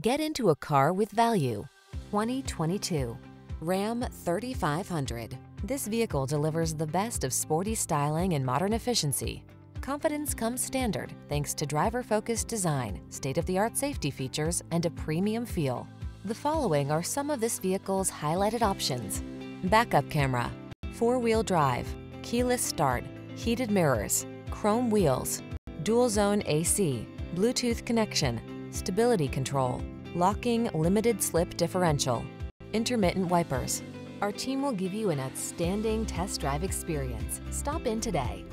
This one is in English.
Get into a car with value. 2022 Ram 3500. This vehicle delivers the best of sporty styling and modern efficiency. Confidence comes standard thanks to driver-focused design, state-of-the-art safety features, and a premium feel. The following are some of this vehicle's highlighted options. Backup camera, four-wheel drive, keyless start, heated mirrors, chrome wheels, dual zone AC, Bluetooth connection, stability control, locking limited slip differential, intermittent wipers. Our team will give you an outstanding test drive experience. Stop in today.